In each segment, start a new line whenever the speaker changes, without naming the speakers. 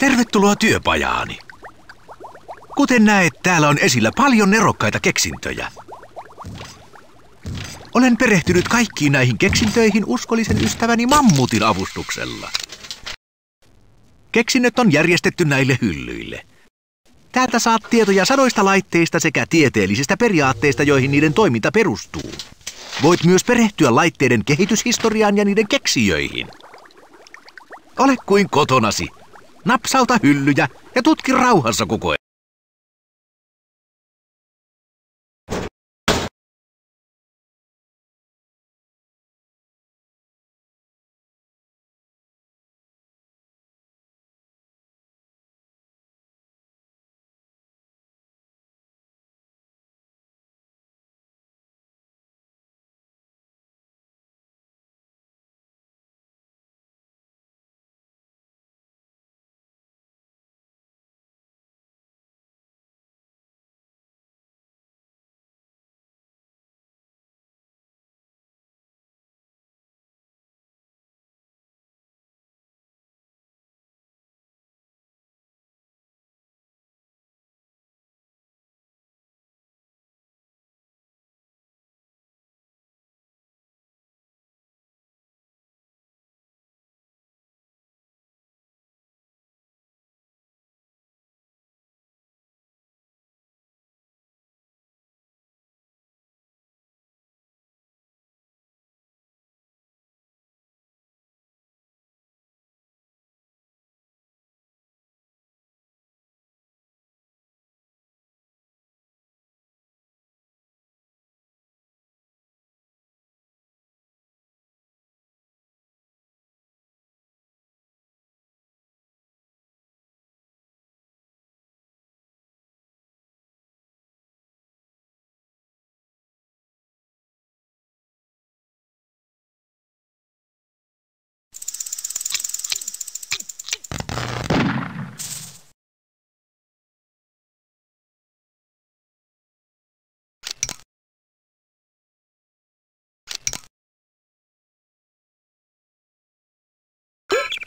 Tervetuloa työpajaani. Kuten näet, täällä on esillä paljon nerokkaita keksintöjä. Olen perehtynyt kaikkiin näihin keksintöihin uskollisen ystäväni Mammutin avustuksella. Keksinnöt on järjestetty näille hyllyille. Täältä saat tietoja sadoista laitteista sekä tieteellisistä periaatteista, joihin niiden toiminta perustuu. Voit myös perehtyä laitteiden kehityshistoriaan ja niiden keksijöihin. Ole kuin kotonasi. Napsauta hyllyjä ja tutki rauhassa koko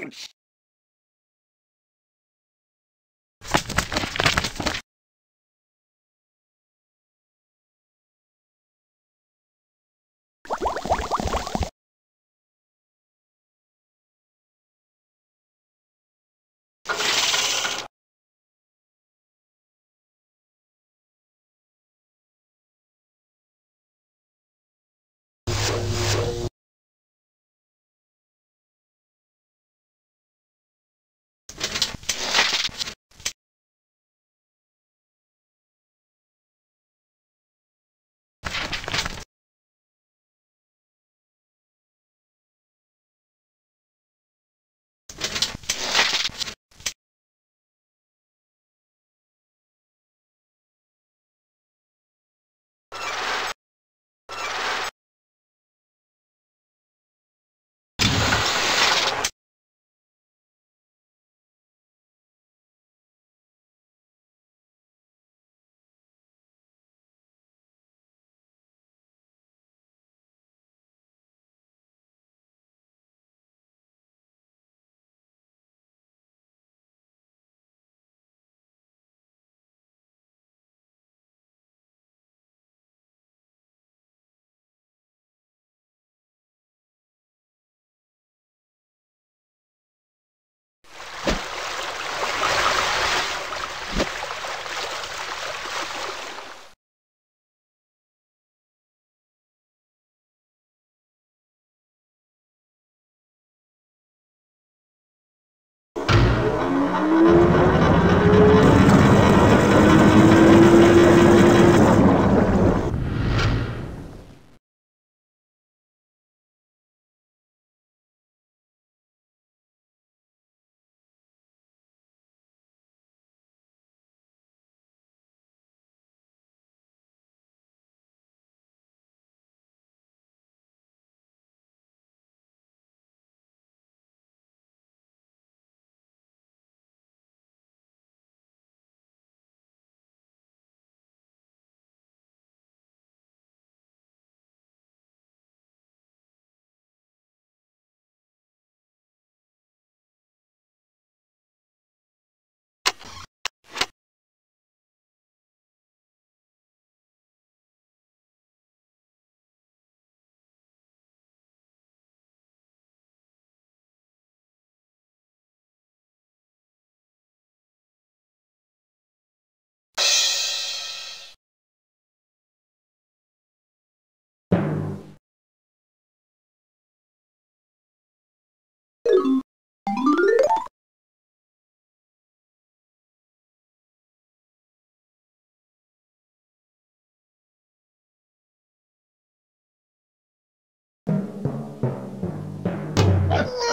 fucking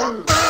Oh!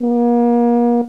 Mm-hmm.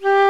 you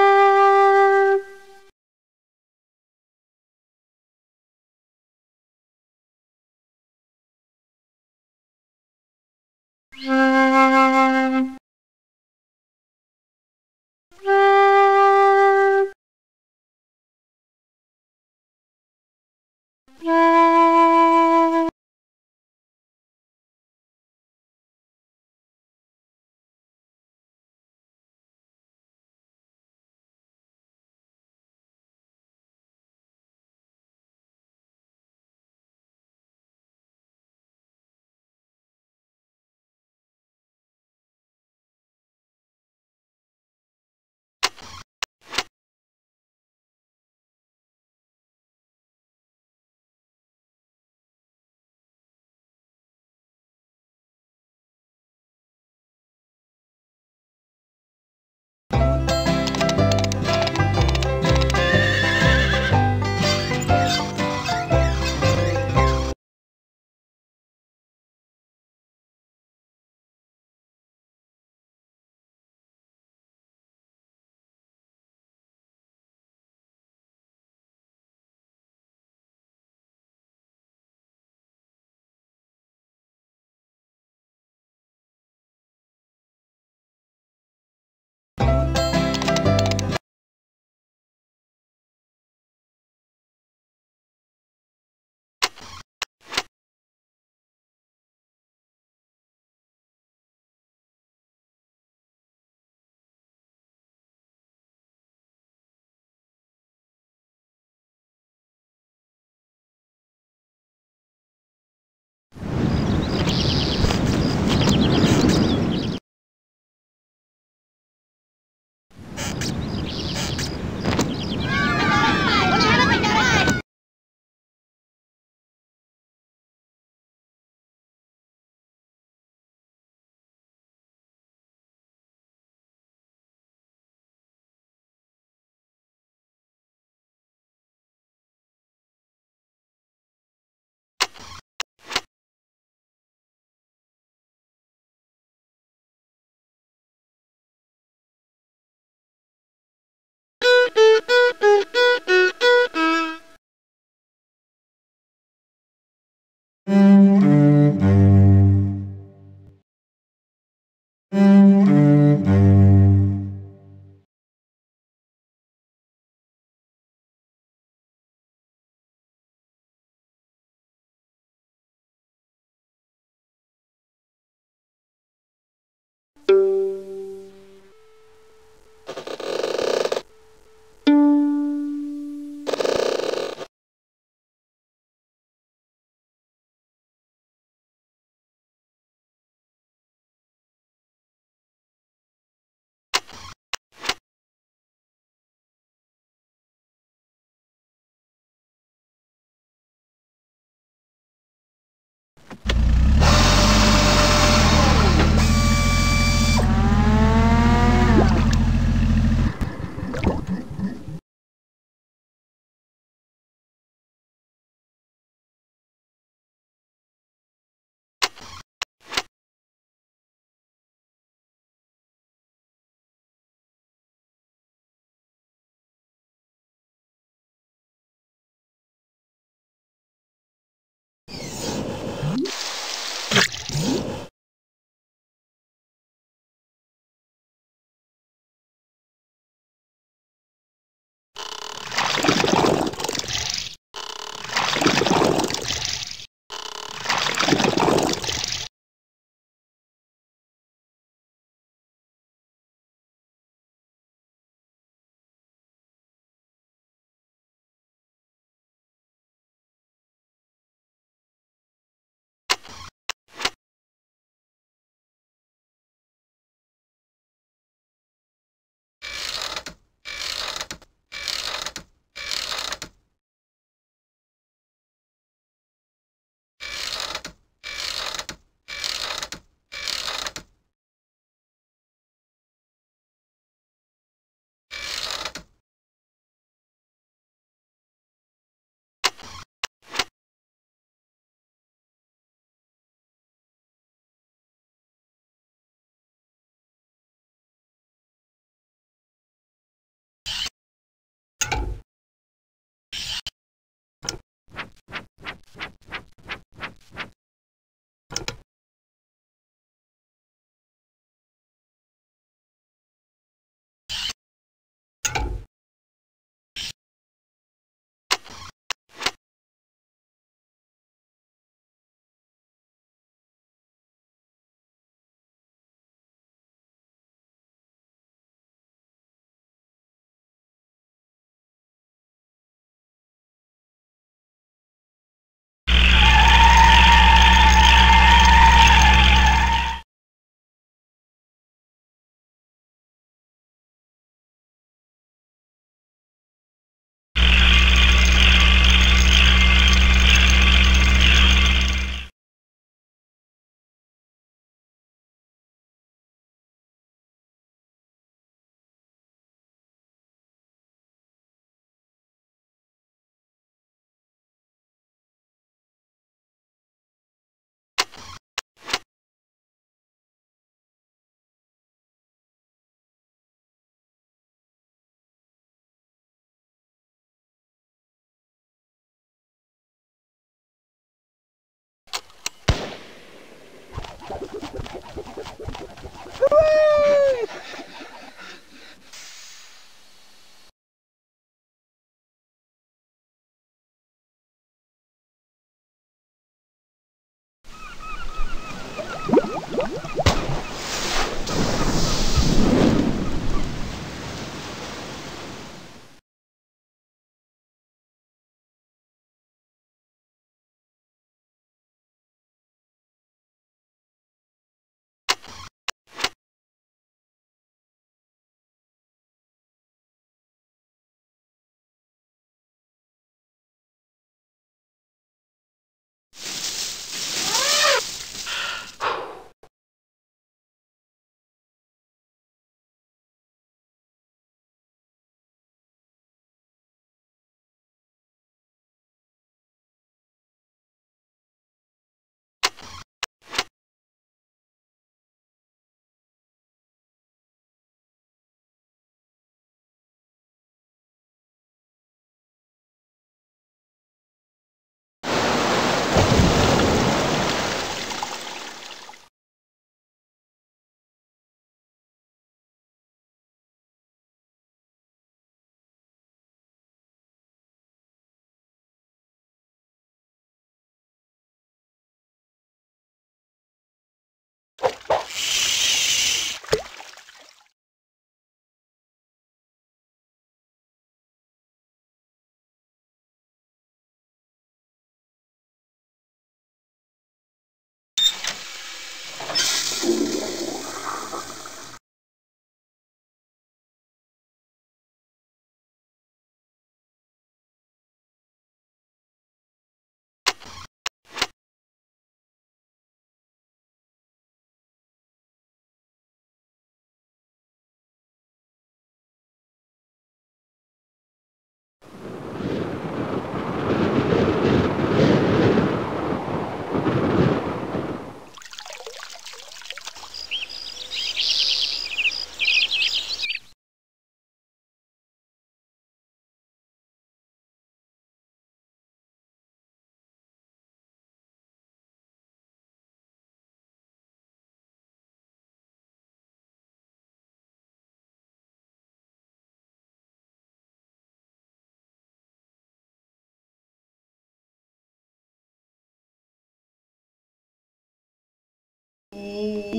E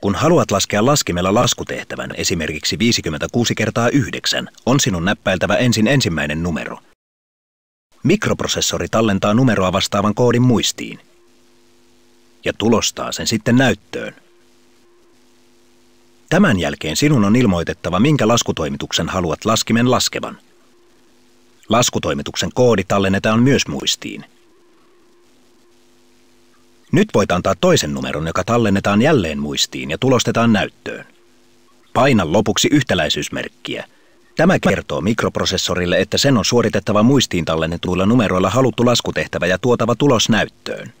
Kun haluat laskea laskimella laskutehtävän, esimerkiksi 56 kertaa 9, on sinun näppäiltävä ensin ensimmäinen numero. Mikroprosessori tallentaa numeroa vastaavan koodin muistiin ja tulostaa sen sitten näyttöön. Tämän jälkeen sinun on ilmoitettava, minkä laskutoimituksen haluat laskimen laskevan. Laskutoimituksen koodi tallennetaan myös muistiin. Nyt voit antaa toisen numeron, joka tallennetaan jälleen muistiin ja tulostetaan näyttöön. Paina lopuksi yhtäläisyysmerkkiä. Tämä kertoo mikroprosessorille, että sen on suoritettava muistiin tallennetuilla numeroilla haluttu laskutehtävä ja tuotava tulos näyttöön.